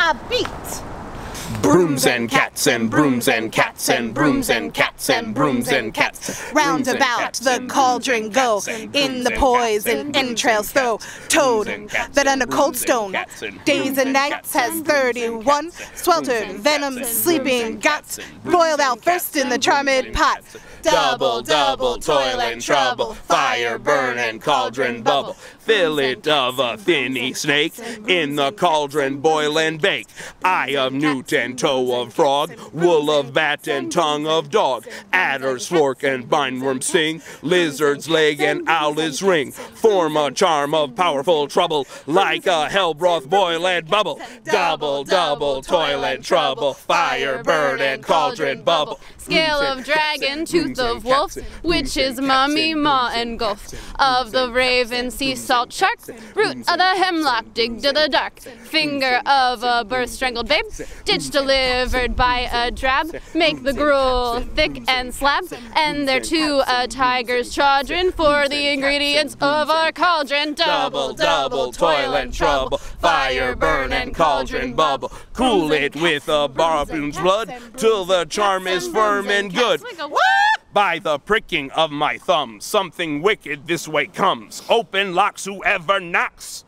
a beat. Brooms and cats and brooms and cats and brooms and cats and brooms and cats. Round about the cauldron go, in the poison entrails throw. Toad, that under cold stone, days and nights has 31. Sweltered, venom, sleeping, got boiled out first in the charmed pot. Double, double, toil and trouble, fire burn and cauldron bubble. Fillet of a finny snake, in the cauldron boil and bake. Eye of newt and toe of frog, wool of bat and tongue of dog. Adder's fork and bindworm sting, lizard's leg and owlet's ring. Form a charm of powerful trouble, like a hell broth boil and bubble. Double, double, toil and trouble, fire burn and cauldron bubble. Scale of dragon, tooth of wolf, witches, mummy, maw, and gulf. Of the raven, sea salt shark, root of the hemlock, dig to the dark. Finger of a birth strangled babe, ditch delivered by a drab. Make the gruel thick and slab, and there too a tiger's chaudron for the ingredients of our cauldron. Double, double, toil and trouble, fire burn and cauldron bubble. Cool it with a baboon's blood till the charm is firm and good. By the pricking of my thumb, something wicked this way comes. Open locks whoever knocks.